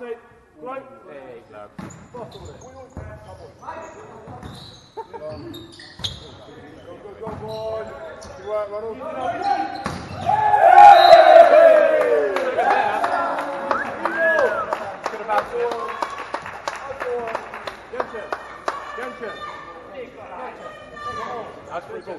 Martin. Right. Hey, club. Good about four. Four. Genshin. Genshin. Genshin. That's pretty cool,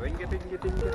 Winke, winke, winke.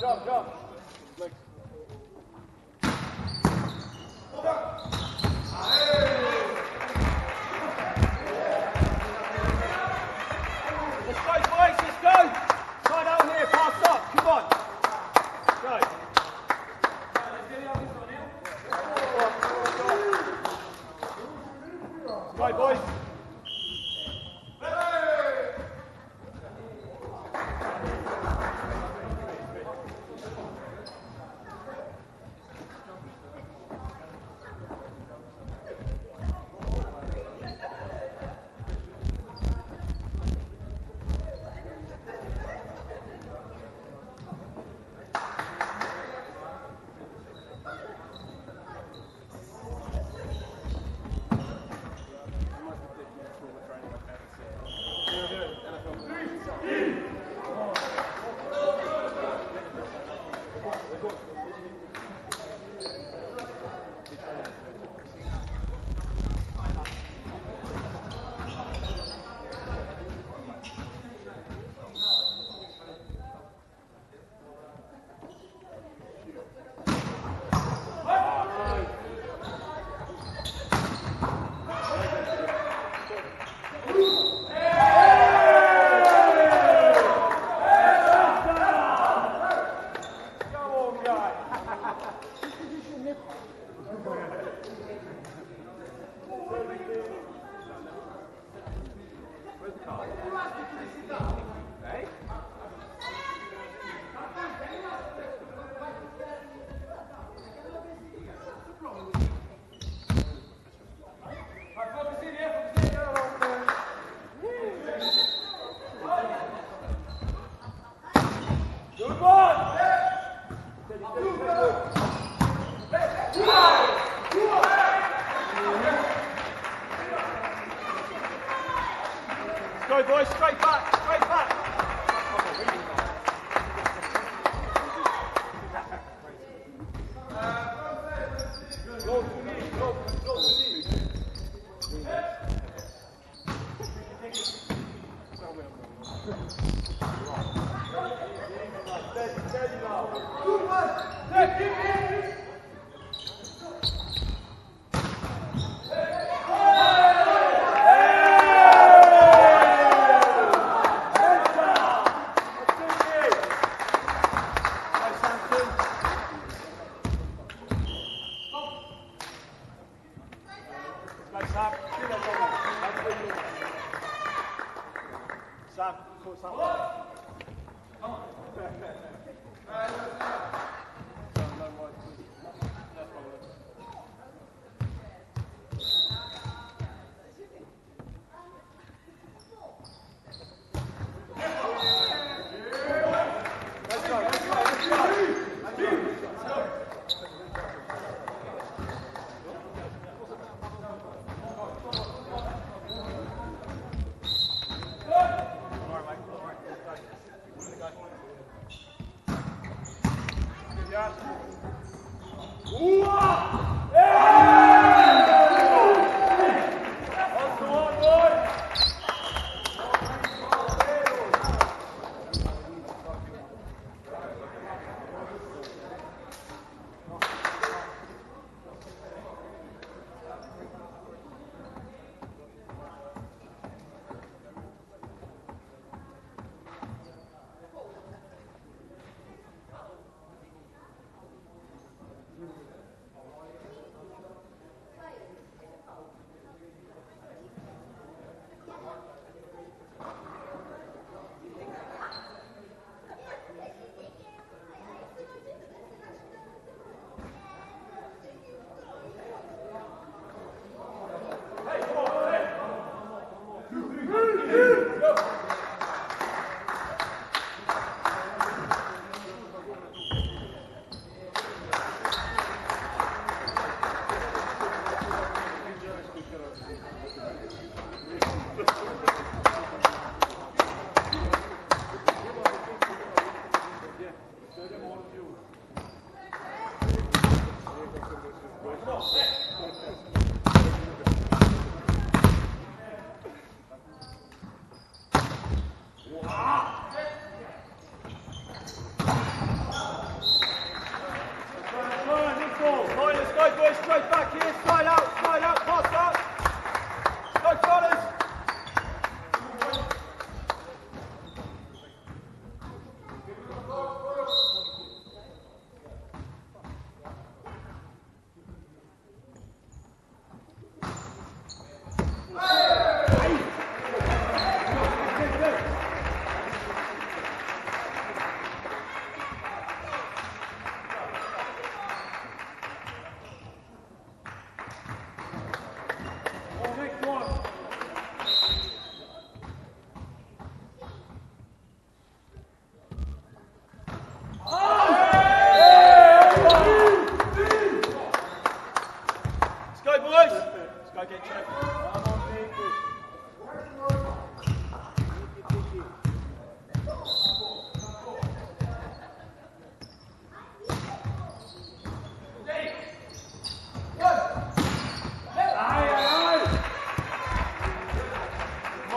Jump, jump. Good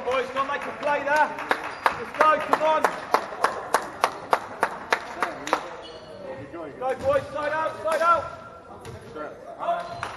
on, boys. Don't make a play there. Let's go. Come on. Go, boys. Side out. Side out. Up.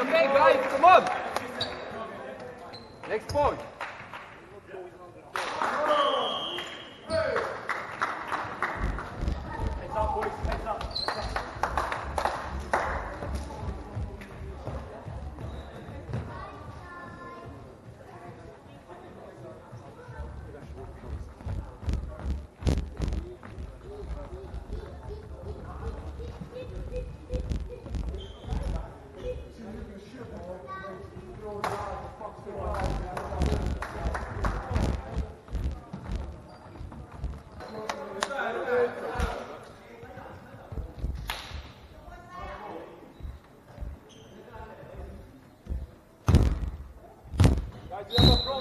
Okay, guys, come on. Next point. Yeah, but front hands,